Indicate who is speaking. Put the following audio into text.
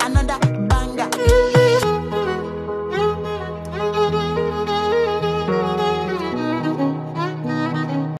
Speaker 1: another.